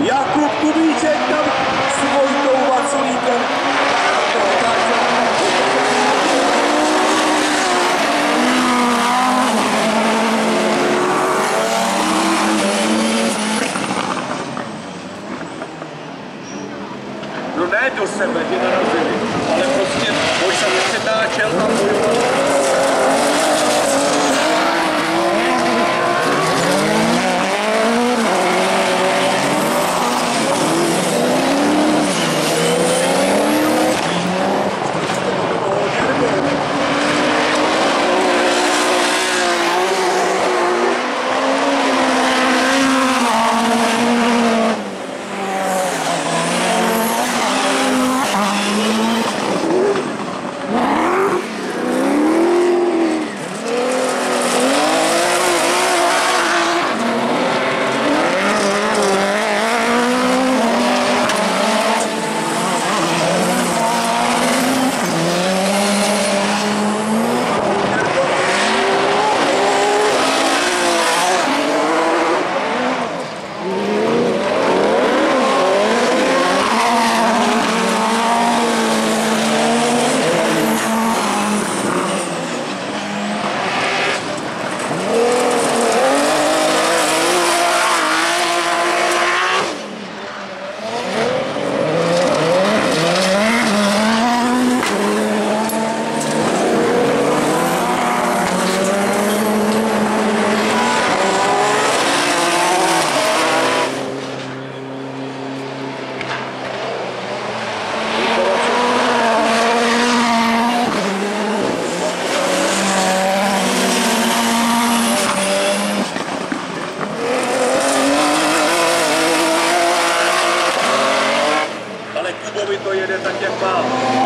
Jakub Kubíček tam s Vojtou Vaculíkem. No ne do sebe, ty narazili, ale prostě boj se přetáčel a bojoval. to jedete těm pál.